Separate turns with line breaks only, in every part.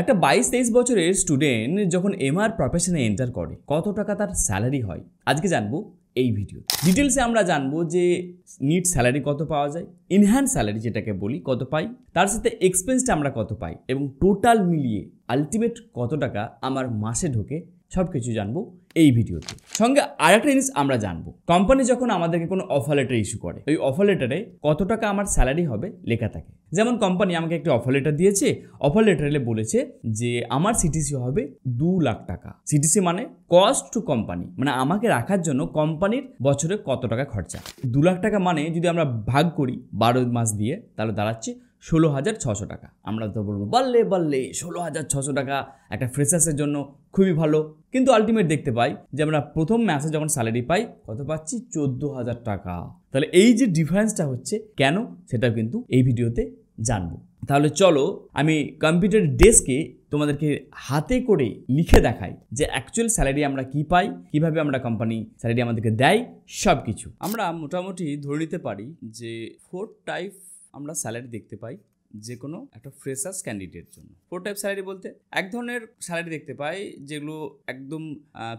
একটা বাইশ তেইশ বছরের স্টুডেন্ট যখন এমআর প্রফেশনে এন্টার করে, কত টাকা তার স্যালারি হয়? আজকে জানব এই ভিডিও ডিটেলসে আমরা জানব যে নিট স্যালারি কত পাওয়া যায় ইনহ্যান্ড স্যালারি যেটাকে বলি, কত পাই, তার সাথে এক্সপেন্সটা আমরা কত পাই, এবং টোটাল মিলিয়ে আলটিমেট কত টাকা আমার মাসে ঢোকে সব কিছু জানব এই ভিডিওতে। সঙ্গে আরেকটা জিনিস আমরা জানব। কোম্পানি যখন আমাদেরকে কোনো অফার লেটার ইস্যু করে, ওই অফার লেটারে কত টাকা আমার স্যালারি হবে লেখা থাকে। যেমন কোম্পানি আমাকে একটা অফার লেটার দিয়েছে অফার লেটারে বলেছে যে আমার সিটিসি হবে দু লাখ টাকা। সিটিসি মানে কস্ট টু কোম্পানি মানে আমাকে রাখার জন্য কোম্পানির বছরে কত টাকা খরচা। দু লাখ টাকা মানে যদি আমরা ভাগ করি বারো মাস দিয়ে, তাহলে দাঁড়াচ্ছে ষোলো হাজার ছশো টাকা। আমরা তো বলব, বললে বললে, ষোলো হাজার ছশো টাকা একটা ফ্রেশার্সের জন্য খুবই ভালো। কিন্তু আলটিমেট দেখতে পাই যে আমরা প্রথম ম্যাচে যখন স্যালারি পাই, কত পাচ্ছি? চোদ্দ হাজার টাকা। তাহলে এই যে ডিফারেন্সটা হচ্ছে, কেন? সেটাও কিন্তু এই ভিডিওতে জানব। তাহলে চলো, আমি কম্পিউটার ডেস্কে তোমাদেরকে হাতে করে লিখে দেখাই যে অ্যাকচুয়াল স্যালারি আমরা কি পাই, কীভাবে আমরা কোম্পানি স্যালারি আমাদেরকে দেয় সব কিছু আমরা মোটামুটি ধরে নিতে পারি যে ফোর টাইপ আমরা স্যালারি দেখতে পাই যে কোনো একটা ফ্রেশার্স ক্যান্ডিডেট জন্য। ফোর টাইপ স্যালারি বলতে এক ধরনের স্যালারি দেখতে পাই যেগুলো একদম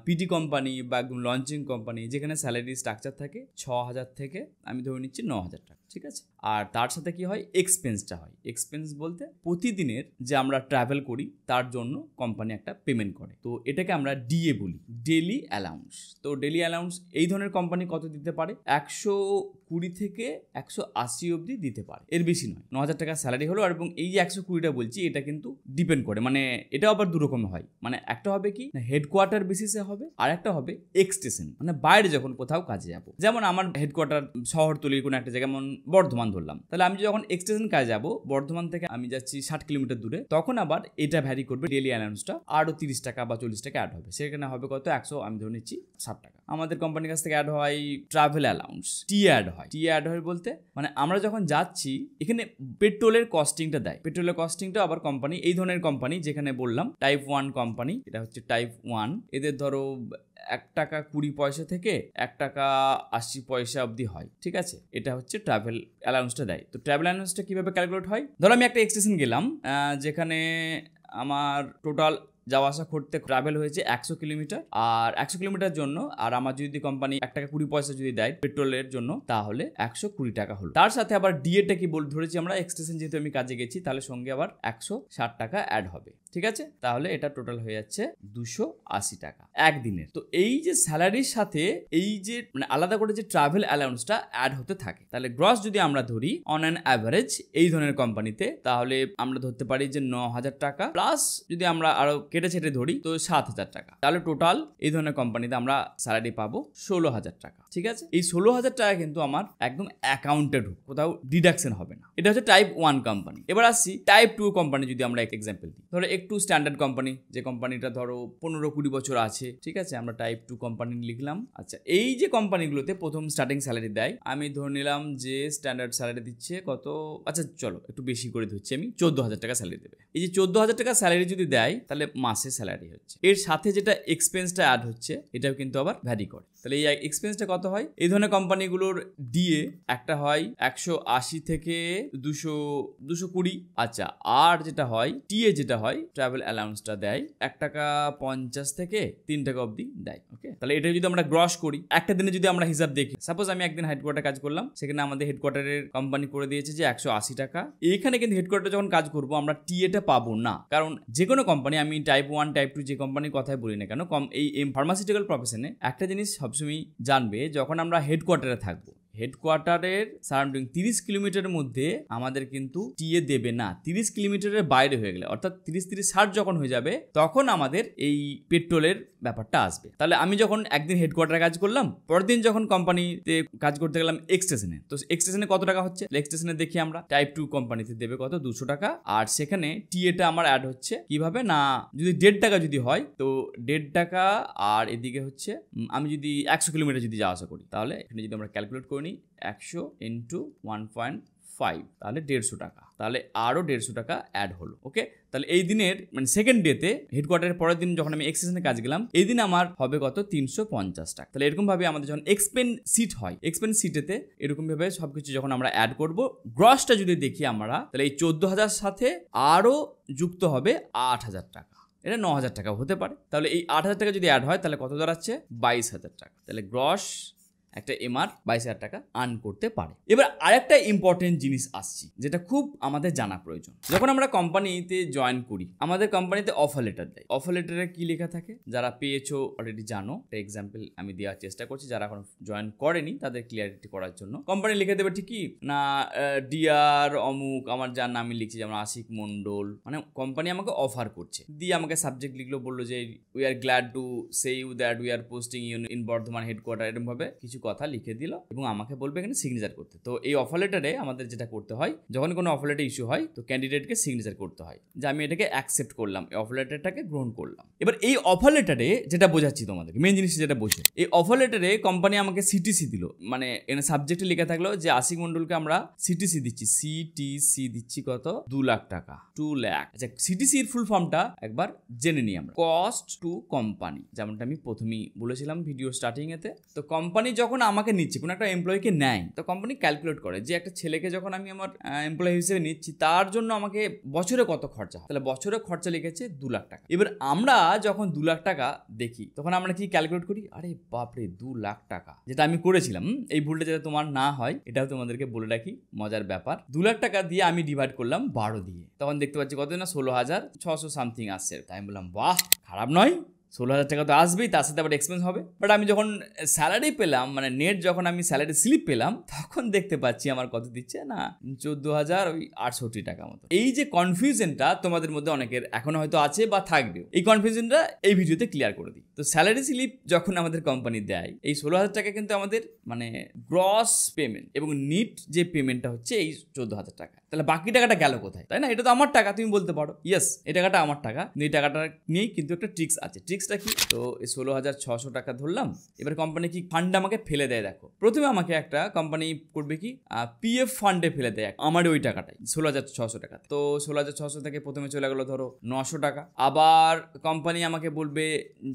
পিডি কোম্পানি বা একদম লঞ্চিং কোম্পানি যেখানে স্যালারি স্ট্রাকচার থাকে ছ হাজার থেকে, আমি ধরে নিচ্ছি ন হাজার টাকা। ঠিক আছে? আর তার সাথে কি হয়? এক্সপেন্সটা হয়। এক্সপেন্স বলতে প্রতিদিনের যে আমরা ট্রাভেল করি, তার জন্য কোম্পানি একটা পেমেন্ট করে। তো এটাকে আমরা ডিএ বলি। ডেলি অ্যালাউন্স তো ডেলি অ্যালাউন্স এই ধরনের কোম্পানি কত দিতে পারে? একশো কুড়ি থেকে একশো আশি অবধি দিতে পারে। এর বেশি নয়। ন হাজার টাকা স্যালারি হলো, আর এবং এই যে একশো কুড়িটা বলছি, এটা কিন্তু ডিপেন্ড করে। মানে এটা আবার দু রকম হয়। মানে একটা হবে কি? হেডকোয়ার্টার বেসিসে হবে, আর একটা হবে এক্সটেশন মানে বাইরে যখন কোথাও কাজে যাব। যেমন আমার হেডকোয়ার্টার শহরতলির কোনো একটা জায়গা যেমন বর্ধমান ধরলাম। তাহলে আমি যখন এক্সটেশন কাজে যাব, বর্ধমান থেকে আমি যাচ্ছি ষাট কিলোমিটার দূরে, তখন আবার এটা ভ্যারি করবে ডেলি অ্যালাউন্সটা আরও তিরিশ টাকা বা চল্লিশ টাকা অ্যাড হবে। সেখানে হবে কত? একশো, আমি ধরে নিচ্ছি ষাট টাকা। আমাদের কোম্পানির কাছ থেকে অ্যাড হয় ট্রাভেল অ্যালাউন্স টি অ্যাড হয়। টি অ্যাড হয় বলতে মানে আমরা যখন যাচ্ছি, এখানে পেট্রোলের কস্টিংটা দেয়। পেট্রোলের কস্টিংটা আবার কোম্পানি এই ধরনের কোম্পানি যেখানে বললাম টাইপ ওয়ান কোম্পানি এটা হচ্ছে টাইপ ওয়ান এদের ধরো এক টাকা কুড়ি পয়সা থেকে এক টাকা আশি পয়সা অবধি হয়, ঠিক আছে? এটা হচ্ছে ট্রাভেল অ্যালাউন্সটা দেয়। তো ট্রাভেল অ্যালাউন্সটা কীভাবে ক্যালকুলেট হয়? ধরো আমি একটা এক্সটেশন গেলাম যেখানে আমার টোটাল যাওয়া আসা করতে ট্রাভেল হয়েছে একশো কিলোমিটার। আর একশো কিলোমিটার জন্য, আর আমার যদি কোম্পানি এক টাকা কুড়ি পয়সা যদি দেয় পেট্রোলের জন্য, তাহলে একশো কুড়ি টাকা হলো। তার সাথে আবার ডিএটা কি বল ধরেছি আমরা এক্সটেশন যেহেতু আমি কাজে গেছি, তাহলে সঙ্গে আবার একশো ষাট টাকা অ্যাড হবে। ঠিক আছে? তাহলে এটা টোটাল হয়ে যাচ্ছে দুশো আশি টাকা একদিনের। তো এই যে স্যালারির সাথে এই যে মানে আলাদা করে যে ট্রাভেল অ্যালাউন্সটা অ্যাড হতে থাকে, তাহলে গ্রস যদি আমরা ধরি অন অ্যান অ্যাভারেজ এই ধরনের কোম্পানিতে তাহলে আমরা ধরতে পারি যে ন হাজার টাকা। প্লাস যদি আমরা আরও কেটে ছেটে ধরি, তো সাত হাজার টাকা। তাহলে টোটাল এই ধরনের কোম্পানিতে আমরা স্যালারি পাবো ষোলো হাজার টাকা, ঠিক আছে? এই ষোলো হাজার টাকা কিন্তু আমার একদম অ্যাকাউন্টে ঢুক কোথাও ডিডাকশন হবে না। এটা হচ্ছে টাইপ ওয়ান কোম্পানি এবার আসছি টাইপ টু কোম্পানি যদি আমরা এক এক্সাম্পল দিই। ধরো একটু স্ট্যান্ডার্ড কোম্পানি যে কোম্পানিটা ধরো পনেরো কুড়ি বছর আছে, ঠিক আছে? আমরা টাইপ টু কোম্পানি লিখলাম। আচ্ছা এই যে কোম্পানিগুলোতে প্রথম স্টার্টিং স্যালারি দেয়, আমি ধরে নিলাম যে স্ট্যান্ডার্ড স্যালারি দিচ্ছে কত আচ্ছা চলো একটু বেশি করে ধরছি আমি, চোদ্দ হাজার টাকা স্যালারি দেবে। এই যে চোদ্দ হাজার টাকা স্যালারি যদি দেয়, তাহলে মাসে স্যালারি হচ্ছে। এর সাথে যেটা এক্সপেন্সটা অ্যাড হচ্ছে, এটাও কিন্তু আবার ভ্যারি করে। তাহলে এই এক্সপেন্সটা কত হয়? এই ধরনের কোম্পানিগুলোর ডিএ একটা হয় একশো আশি থেকে দুশো দুশো কুড়ি। আচ্ছা আর যেটা হয় টিএ যেটা হয় ট্রাভেল অ্যালাউন্সটা দেয় এক টাকা পঞ্চাশ থেকে তিন টাকা অবধি দেয় ওকে তাহলে এটা যদি আমরা গ্রস করি, একটা দিনে যদি আমরা হিসাব দেখি সাপোজ আমি একদিন হেডকোয়ার্টার কাজ করলাম, সেখানে আমাদের হেডকোয়ার্টারের কোম্পানি করে দিয়েছে যে একশো আশি টাকা। এখানে কিন্তু হেডকোয়ার্টার যখন কাজ করব, আমরা টিএটা পাবো না। কারণ যে কোনো কোম্পানি আমি টাইপ ওয়ান টাইপ টু যে কোম্পানির কথাই বলি না কেন, কম এই ফার্মাসিউটিক্যাল প্রফেশনে একটা জিনিস সবসময় জানবে যখন আমরা হেডকোয়ার্টারে থাকব। হেডকোয়ার্টারের সারাউন্ডিং তিরিশ কিলোমিটারের মধ্যে আমাদের কিন্তু টিএ দেবে না। তিরিশ কিলোমিটারের বাইরে হয়ে গেলে, অর্থাৎ তিরিশ তিরিশ ষাট যখন হয়ে যাবে, তখন আমাদের এই পেট্রোলের ব্যাপারটা আসবে। তাহলে আমি যখন একদিন হেডকোয়ার্টারে কাজ করলাম, পরের দিন যখন কোম্পানিতে কাজ করতে গেলাম এক্সটেশনে তো এক্সটেশনে কত টাকা হচ্ছে? এক্সটেশনে দেখি আমরা টাইপ টু কোম্পানিতে দেবে কত? দুশো টাকা। আর সেখানে টিএটা আমার অ্যাড হচ্ছে, কীভাবে? না, যদি দেড় টাকা যদি হয়, তো দেড় টাকা, আর এদিকে হচ্ছে আমি যদি একশো কিলোমিটার যদি যাওয়া আসা করি, তাহলে এখানে যদি আমরা ক্যালকুলেট করি নিই একশো ইন্টু ওয়ান পয়েন্ট ফাইভ তাহলে দেড়শো টাকা। তাহলে আরও দেড়শো টাকা অ্যাড হলো ওকে তাহলে এই দিনের মানে সেকেন্ড ডেতে হেডকোয়ার্টারের পরের দিন যখন আমি এক্সটেনশনে কাজ গেলাম, এই দিন আমার হবে কত? তিনশো পঞ্চাশ টাকা। তাহলে এরকমভাবে আমাদের যখন এক্সপেন সিট হয় এক্সপেন সিটেতে এরকমভাবে সব কিছু যখন আমরা অ্যাড করব গ্রসটা যদি দেখি আমরা, তাহলে এই চোদ্দ হাজার সাথে আরও যুক্ত হবে আট হাজার টাকা। এটা ন হাজার টাকা হতে পারে। তাহলে এই আট হাজার টাকা যদি অ্যাড হয়, তাহলে কত দাঁড়াচ্ছে? বাইশ হাজার টাকা। তাহলে গ্রস একটা এমআর বাইশ হাজার টাকা আর্ন করতে পারে। এবার আরেকটা ইম্পর্টেন্ট জিনিস আসছি, যেটা খুব আমাদের জানা প্রয়োজন। যখন আমরা কোম্পানিতে জয়েন করি, আমাদের কোম্পানিতে অফার লেটার দেয়। অফার লেটারে কি লেখা থাকে? যারা পেয়েছ অলরেডি জানো। একটা এক্সাম্পল আমি দেওয়ার চেষ্টা করছি, যারা এখন জয়েন করেনি, তাদের ক্লিয়ারিটি করার জন্য। কোম্পানি লিখে দেবে ঠিকই, না ডিয়ার অমুক, আমার যার নামে লিখছি, যেমন আশিক মন্ডল মানে কোম্পানি আমাকে অফার করছে। দিয়ে আমাকে সাবজেক্ট লিখলো, বলল যে we are glad to say you that we are posting you in Bardhaman headquarter এরকম ভাবে কিছু কথা লিখে দিল এবং আমাকে বলবে এখানে সিগনেচার করতে। তো এই অফার লেটারে আমাদের যেটা করতে হয়, যখন কোনো অফার লেটার ইস্যু হয়, তো ক্যান্ডিডেটকে সিগনেচার করতে হয়। যে আমি এটাকে অ্যাকসেপ্ট করলাম, এই অফার লেটারটাকে গ্রহণ করলাম। এবার এই অফার লেটারে যেটা বোঝাচ্ছি তোমাদেরকে মেন জিনিস যেটা বোঝে, এই অফার লেটারে কোম্পানি আমাকে সিটিসি দিল। মানে এখানে সাবজেক্টে লেখা থাকল যে আশিক মন্ডলকে আমরা সিটিসি দিচ্ছি। সিটিসি দিচ্ছি কত? দু লাখ টাকা টু লাখ। আচ্ছা সিটিসি এর ফুল ফর্মটা একবার জেনে নিই আমরা। কস্ট টু কোম্পানি যেমনটা আমি প্রথমেই বলেছিলাম ভিডিও স্টার্টিং এতে। তো কোম্পানি যখন আমাকে নিচ্ছে, কোনো একটা এমপ্লয়িকে নেয়, তো কোম্পানি ক্যালকুলেট করে যে একটা ছেলেকে যখন আমি আমার এমপ্লয়ি হিসেবে নিচ্ছি, তার জন্য আমাকে বছরে কত খরচা তাহলে বছরে খরচা লিখেছে দু লাখ টাকা। এবার আমরা যখন দু লাখ টাকা দেখি, তখন আমরা কি ক্যালকুলেট করি? আরে বাপরে, দু লাখ টাকা। যেটা আমি করেছিলাম, এই ভুলটা যাতে তোমার না হয়, এটাও তোমাদেরকে বলে রাখি, মজার ব্যাপার। দু লাখ টাকা দিয়ে আমি ডিভাইড করলাম বারো দিয়ে। তখন দেখতে পাচ্ছি কত না? ষোলো হাজার ছশো সামথিং আসছে। তাই আমি বললাম, বাহ, খারাপ নয়। ষোলো হাজার টাকা তো আসবেই, তার সাথে আবার এক্সপেন্স হবে। বাট আমি যখন স্যালারি পেলাম মানে নেট যখন আমি স্যালারি স্লিপ পেলাম, তখন দেখতে পাচ্ছি আমার কত দিচ্ছে, না, চোদ্দ হাজার ওই আটষট্টি টাকা মতো। এই যে কনফিউশনটা তোমাদের মধ্যে অনেকের এখনও হয়তো আছে বা থাকবে এই কনফিউশনটা এই ভিডিওতে ক্লিয়ার করে দিই। তো স্যালারি স্লিপ যখন আমাদের কোম্পানি দেয়, এই ষোলো হাজার টাকা কিন্তু আমাদের মানে গ্রস পেমেন্ট এবং নিট যে পেমেন্টটা হচ্ছে, এই চোদ্দ হাজার টাকা। তাহলে বাকি টাকাটা গেল কোথায়? তাই না? এটা তো আমার টাকা, তুমি বলতে পারো। ইয়েস এই টাকাটা আমার টাকা। এই টাকাটা নিয়েই কিন্তু একটা ট্রিক্স আছে। ট্রিক্সটা কি? তো ষোলো হাজার ছশো টাকা ধরলাম। এবার কোম্পানি কি ফান্ড আমাকে ফেলে দেয় দেখো। প্রথমে আমাকে একটা কোম্পানি করবে কি? পিএফ ফান্ডে ফেলে দেয় আমার ওই টাকাটাই, ষোলো হাজার ছশো টাকা। তো ষোলো হাজার ছশো থেকে প্রথমে চলে গেলো ধরো নশো টাকা। আবার কোম্পানি আমাকে বলবে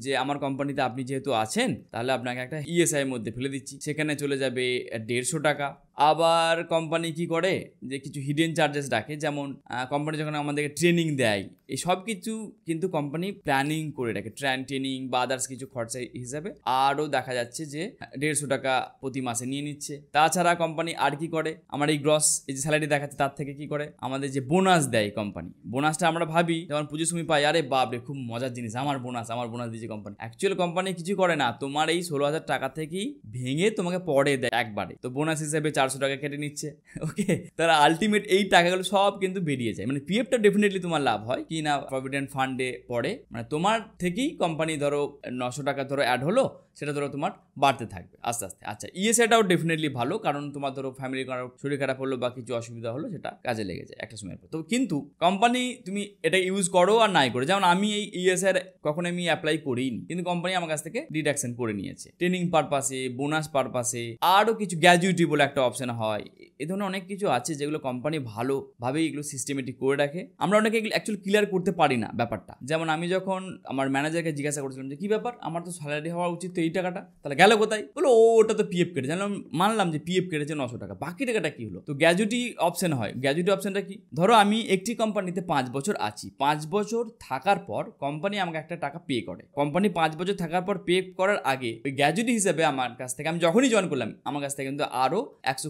যে, আমার কোম্পানিতে আপনি যেহেতু আছেন, তাহলে আপনাকে একটা ইএসআই মধ্যে ফেলে দিচ্ছি। সেখানে চলে যাবে দেড়শো টাকা। আবার কোম্পানি কি করে? যে কিছু হিডেন চার্জেস রাখে। যেমন কোম্পানি যখন আমাদেরকে ট্রেনিং দেয়, এই সব কিছু কিন্তু কোম্পানি প্ল্যানিং করে রাখে। ট্রেন ট্রেনিং বা আদার্স কিছু খরচা হিসাবে। আরও দেখা যাচ্ছে যে, দেড়শো টাকা প্রতি মাসে নিয়ে নিচ্ছে। তাছাড়া কোম্পানি আর কি করে? আমার এই গ্রস এই যে স্যালারি দেখাচ্ছে, তার থেকে কি করে? আমাদের যে বোনাস দেয় কোম্পানি বোনাসটা আমরা ভাবি, যেমন পুজোর সময় পাই, আরে বাপরে, খুব মজার জিনিস, আমার বোনাস আমার বোনাস দিয়েছে কোম্পানি অ্যাকচুয়াল কোম্পানি কিছু করে না। তোমার এই ষোলো হাজার টাকা থেকেই ভেঙে তোমাকে পরে দেয় একবারে। তো বোনাস হিসেবে চারশো টাকা কেটে নিচ্ছে ওকে তারা আলটিমেট এই টাকাগুলো সব কিন্তু বেরিয়ে যায়। মানে পিএফটা ডেফিনেটলি তোমার লাভ হয়। কি না প্রভিডেন্ট ফান্ডে পড়ে। মানে তোমার থেকেই কোম্পানি ধরো নশো টাকা ধরো অ্যাড হলো, সেটা ধরো তোমার বাড়তে থাকবে, আস্তে আস্তে। আচ্ছা ইএসআইটাও ডেফিনেটলি ভালো, কারণ তোমার ধরো ফ্যামিলি শরীর খারাপ হলো বা কিছু অসুবিধা হলো, সেটা কাজে লেগে যায় একটা সময়ের পর। তো কিন্তু কোম্পানি তুমি এটা ইউজ করো আর নাই করো। যেমন আমি এই ইএসআই কখনো আমি অ্যাপ্লাই করিনি, কিন্তু কোম্পানি আমার কাছ থেকে ডিডাকশন করে নিয়েছে। ট্রেনিং পারপাসে বোনাস পারপাসে আরও কিছু গ্র্যাজুইটি বলে একটা অপশন হয়। এ ধরনের অনেক কিছু আছে যেগুলো কোম্পানি ভালোভাবে এগুলো সিস্টেমেটিক করে রাখে। আমরা অনেকে এগুলো অ্যাকচুয়ালি ক্লিয়ার করতে পারি না ব্যাপারটা। যেমন আমি যখন আমার ম্যানেজারকে জিজ্ঞাসা করেছিলাম যে, কি ব্যাপার? আমার তো স্যালারি হওয়া উচিত তো এই টাকাটা? তাহলে গেল কোথায়? বলো ও, ওটা তো পিএফ কেটে জানলাম মানলাম যে পিএফ কেটেছে নশো টাকা। বাকি টাকাটা কি হলো? তো গ্র্যাজুইটি অপশন হয়। গ্র্যাজুইটি অপশনটা কি? ধরো আমি একটি কোম্পানিতে পাঁচ বছর আছি। পাঁচ বছর থাকার পর কোম্পানি আমাকে একটা টাকা পে করে। কোম্পানি পাঁচ বছর থাকার পর পে করার আগে ওই গ্র্যাজুইটি হিসেবে আমার কাছ থেকে, আমি যখনই জয়েন করলাম, আমার কাছ থেকে কিন্তু আরও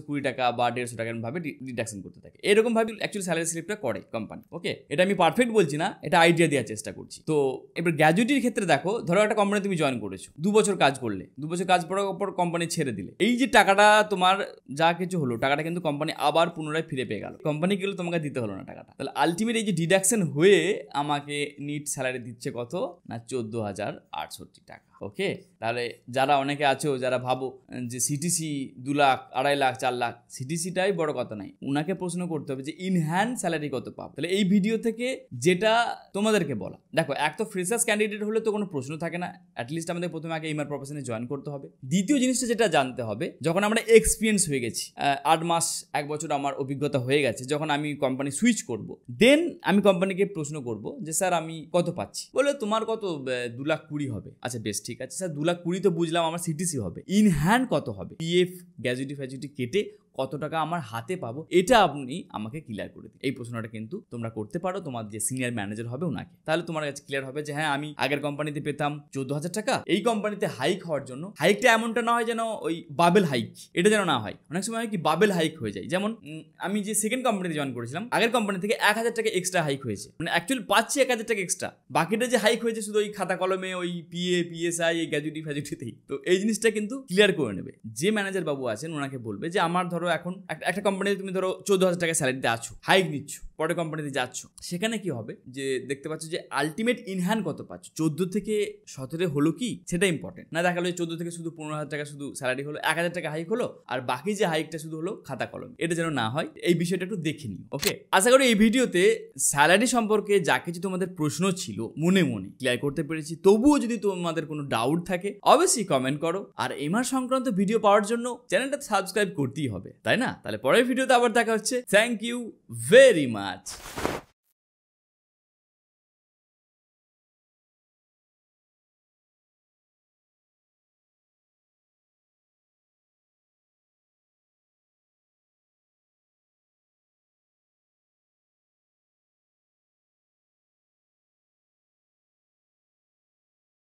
কুড়ি টাকা বা দেড়শো টাকা ভাবে ডিডাকশন করতে থাকে। এরকমভাবে অ্যাকচুয়ালি স্যালারি স্লিপটা করে কোম্পানি ওকে এটা আমি পারফেক্ট বলছি না, এটা আইডিয়া দেওয়ার চেষ্টা করছি। তো এবার গ্র্যাজুইটির ক্ষেত্রে দেখো, ধরো একটা কোম্পানি তুমি জয়েন করেছ, দু বছর কাজ করলে, দু বছর কাজ করার পর কোম্পানি ছেড়ে দিলে। এই যে টাকাটা তোমার যা কিছু হলো, টাকাটা কিন্তু কোম্পানি আবার পুনরায় ফিরে পেয়ে গেল। কোম্পানি গেলে তোমাকে দিতে হলো না টাকাটা। তাহলে আলটিমেট এই যে ডিডাকশন হয়ে আমাকে নিট স্যালারি দিচ্ছে কত? না, চোদ্দ হাজার আটষট্টি টাকা। ওকে তাহলে যারা অনেকে আছো, যারা ভাবো যে সিটিসি দু লাখ, আড়াই লাখ, চার লাখ সিটিসিটাই বড় কথা নাই উনাকে প্রশ্ন করতে হবে যে ইন হ্যান্ড স্যালারি কত পাবো? তাহলে এই ভিডিও থেকে যেটা তোমাদেরকে বলা। দেখো, এক তো ফ্রেশার্স ক্যান্ডিডেট হলে তো কোনো প্রশ্ন থাকে না। অ্যাটলিস্ট আমাদের প্রথমে আগে ইমার প্রফেশনে জয়েন করতে হবে। দ্বিতীয় জিনিসটা যেটা জানতে হবে, যখন আমরা এক্সপিরিয়েন্স হয়ে গেছি আট মাস, এক বছর আমার অভিজ্ঞতা হয়ে গেছে, যখন আমি কোম্পানি সুইচ করব দেন আমি কোম্পানিকে প্রশ্ন করব যে স্যার আমি কত পাচ্ছি? বলে, তোমার কত দু লাখ কুড়ি হবে? আচ্ছা বেশ, ঠিক আছে, স্যার দু লাখ কুড়ি তো বুঝলাম আমার সিটিসি হবে। ইন হ্যান্ড কত হবে? পিএফ গ্যাজুটি ফ্যাজুটি কেটে কত টাকা আমার হাতে পাবো? এটা আপনি আমাকে ক্লিয়ার করে দিন। এই প্রশ্নটা কিন্তু তোমরা করতে পারো, তোমার যে সিনিয়র ম্যানেজার হবে ওনাকে তাহলে তোমার কাছে ক্লিয়ার হবে যে হ্যাঁ আমি আগের কোম্পানিতে পেতাম চোদ্দ হাজার টাকা। এই কোম্পানিতে হাইক হওয়ার জন্য হাইকটা এমনটা না হয় যেন ওই বাবেল হাইক এটা যেন না হয়। অনেক সময় হয় কি বাবেল হাইক হয়ে যায়। যেমন আমি যে সেকেন্ড কোম্পানিতে জয়েন করেছিলাম, আগের কোম্পানি থেকে এক হাজার টাকা এক্সট্রা হাইক হয়েছে। মানে অ্যাকচুয়ালি পাচ্ছি এক হাজার টাকা এক্সট্রা বাকিটা যে হাইক হয়েছে শুধু ওই খাতা কলমে, ওই পিএ পিএসআই এই গ্যাজুটি ফ্যাজুটিতেই তো এই জিনিসটা কিন্তু ক্লিয়ার করে নেবে। যে ম্যানেজার বাবু আছেন, ওনাকে বলবে যে, আমার ধরো এখন, একটা- একটা কোম্পানিতে তুমি ধরো চোদ্দ হাজার টাকা স্যালারিতে আছো হাইক নিচ্ছ। পরে কোম্পানিতে যাচ্ছ। সেখানে কি হবে? যে দেখতে পাচ্ছ যে আলটিমেট ইনহ্যান্ড কত পাচ্ছ? চোদ্দ থেকে সতেরো হলো কি? সেটা ইম্পর্টেন্ট না দেখা গেলো চোদ্দ থেকে শুধু পনেরো হাজার টাকা শুধু স্যালারি হলো, এক হাজার টাকা হাইক হলো, আর বাকি যে হাইকটা শুধু হলো খাতা কলম। এটা যেন না হয়, এই বিষয়টা একটু দেখে নিও ওকে আশা করি এই ভিডিওতে স্যালারি সম্পর্কে যা কিছু তোমাদের প্রশ্ন ছিল মনে মনে ক্লিয়ার করতে পেরেছি। তবুও যদি তোমাদের কোনো ডাউট থাকে, অবশ্যই কমেন্ট করো। আর এমার সংক্রান্ত ভিডিও পাওয়ার জন্য চ্যানেলটা সাবস্ক্রাইব করতেই হবে, তাই না? তাহলে পরের ভিডিওতে আবার দেখা হচ্ছে। Thank you very much that.